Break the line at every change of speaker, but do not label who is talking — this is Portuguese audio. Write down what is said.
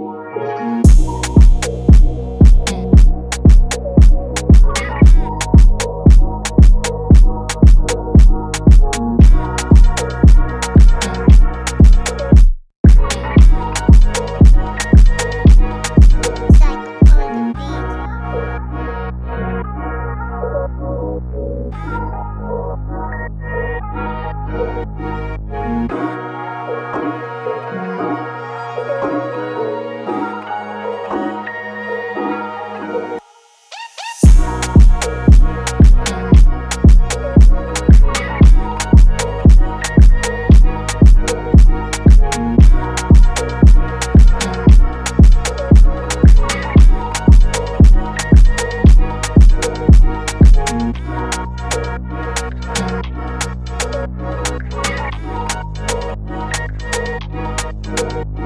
Música Thank you